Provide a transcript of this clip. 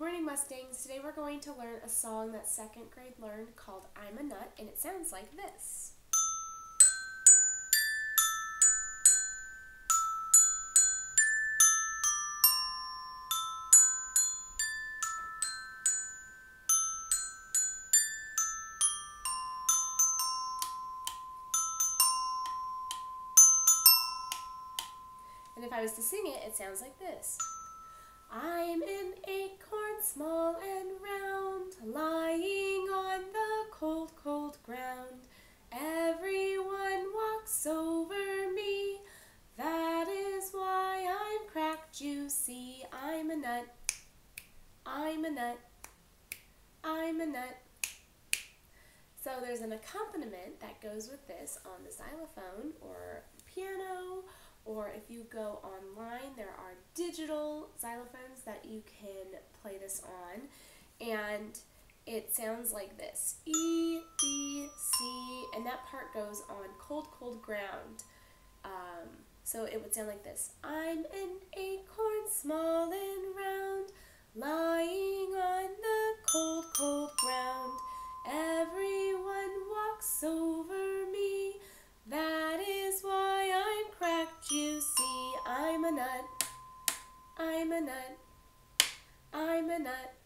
Good morning, Mustangs. Today we're going to learn a song that second grade learned called I'm a Nut, and it sounds like this. And if I was to sing it, it sounds like this. I'm I'm a nut, I'm a nut, I'm a nut. So there's an accompaniment that goes with this on the xylophone or piano or if you go online, there are digital xylophones that you can play this on. And it sounds like this E, D, C, and that part goes on cold, cold ground. Um, so it would sound like this I'm an acorn small nut. I'm a nut. I'm a nut.